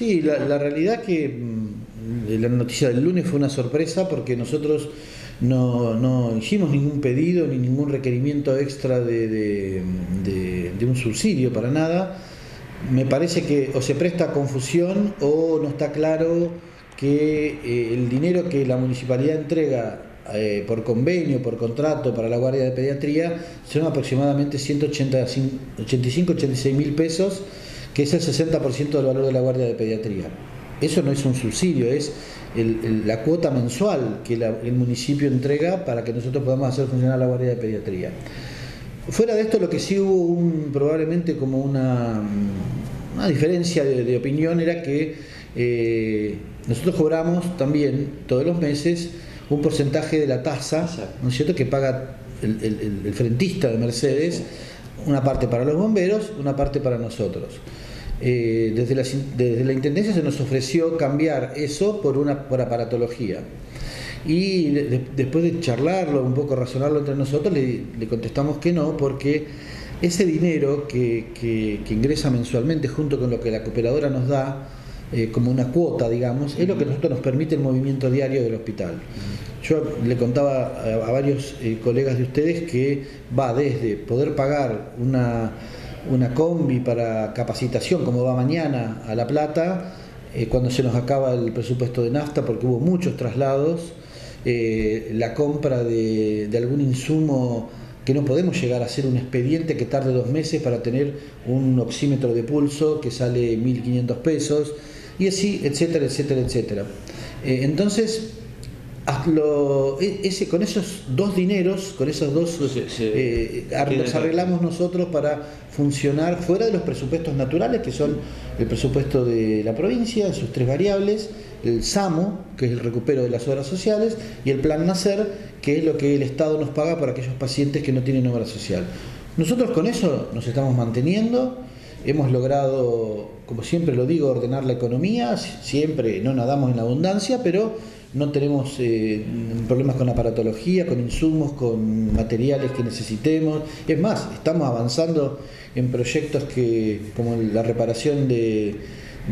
Sí, la, la realidad que mm, la noticia del lunes fue una sorpresa porque nosotros no, no hicimos ningún pedido ni ningún requerimiento extra de, de- un subsidio para nada. Me parece que o se presta confusión o no está claro que eh, el dinero que la municipalidad entrega eh, por convenio, por contrato para la guardia de pediatría son aproximadamente 185-86 mil pesos, que es el 60% del valor de la guardia de pediatría. Eso no es un subsidio, es el- el- la cuota mensual que la- el municipio entrega para que nosotros podamos hacer funcionar la guardia de pediatría. Fuera de esto, lo que sí hubo un, probablemente como una, una diferencia de, de opinión era que eh, nosotros cobramos también todos los meses un porcentaje de la tasa. ¿no es cierto?, que paga el, el- el- el frentista de Mercedes, una parte para los bomberos, una parte para nosotros. Eh, desde, la, desde la Intendencia se nos ofreció cambiar eso por una por aparatología. Y de- de- después de charlarlo, un poco razonarlo entre nosotros, le, contestamos que no, porque ese dinero que- que ingresa mensualmente junto con lo que la cooperadora nos da, eh, como una cuota, digamos, es lo que nosotros nos permite el movimiento diario del hospital. Yo le contaba a, a varios eh, colegas de ustedes que va desde poder pagar una, una combi para capacitación, como va mañana a La Plata, eh, cuando se nos acaba el presupuesto de nafta, porque hubo muchos traslados, la compra de, de algún insumo que no podemos llegar a hacer un expediente que tarde dos meses para tener un oxímetro de pulso que sale 1.500 pesos, y así, etcétera, etcétera, etcétera. Eh, entonces, lo- e- ese, con esos dos dineros, con esos dos, eh, que- arreglamos nosotros para funcionar fuera de los presupuestos naturales, que son el presupuesto de la provincia en sus tres variables, el SAMO, que es el recupero de las obras sociales, y el Plan Nacer, que es lo que el Estado nos paga para aquellos pacientes que no tienen obra social. Nosotros con eso nos estamos manteniendo, hemos logrado, como siempre lo digo, ordenar la economía, siempre no nadamos en abundancia, pero no tenemos eh, problemas con aparatología, con insumos, con materiales que necesitemos. Es más, estamos avanzando en proyectos que, como la reparación de,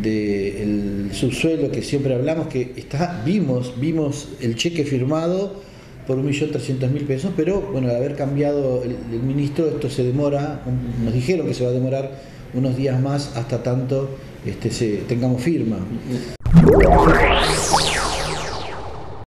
de el subsuelo que siempre hablamos, que está, vimos, vimos el cheque firmado por 1.300.000 pesos, pero bueno, al haber cambiado el, ministro, esto se demora, nos dijeron que se va a demorar unos días más hasta tanto este, se, tengamos firma.